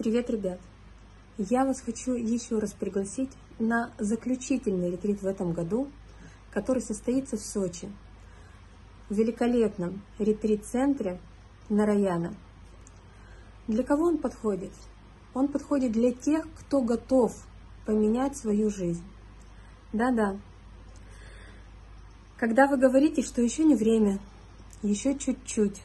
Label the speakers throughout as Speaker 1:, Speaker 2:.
Speaker 1: Привет, ребят! Я вас хочу еще раз пригласить на заключительный ретрит в этом году, который состоится в Сочи, в великолепном ретрит-центре Нараяна. Для кого он подходит? Он подходит для тех, кто готов поменять свою жизнь. Да-да. Когда вы говорите, что еще не время, еще чуть-чуть,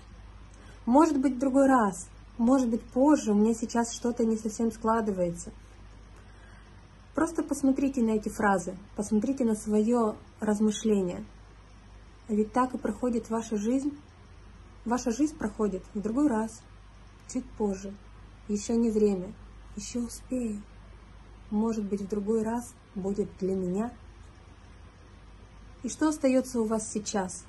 Speaker 1: может быть, в другой раз – может быть, позже, у меня сейчас что-то не совсем складывается. Просто посмотрите на эти фразы, посмотрите на свое размышление. Ведь так и проходит ваша жизнь. Ваша жизнь проходит в другой раз, чуть позже. Еще не время, еще успею. Может быть, в другой раз будет для меня. И что остается у вас сейчас?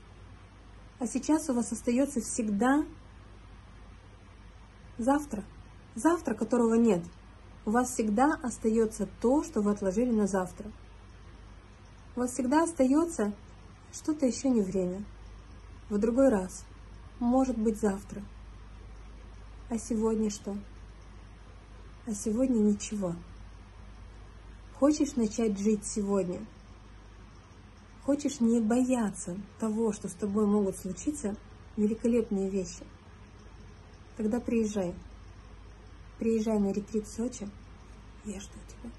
Speaker 1: А сейчас у вас остается всегда завтра, завтра, которого нет, у вас всегда остается то, что вы отложили на завтра. У вас всегда остается что-то еще не время, в другой раз, может быть завтра. А сегодня что? А сегодня ничего. Хочешь начать жить сегодня? Хочешь не бояться того, что с тобой могут случиться великолепные вещи? Тогда приезжай. Приезжай на ретрит в Сочи. Я жду тебя.